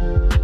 you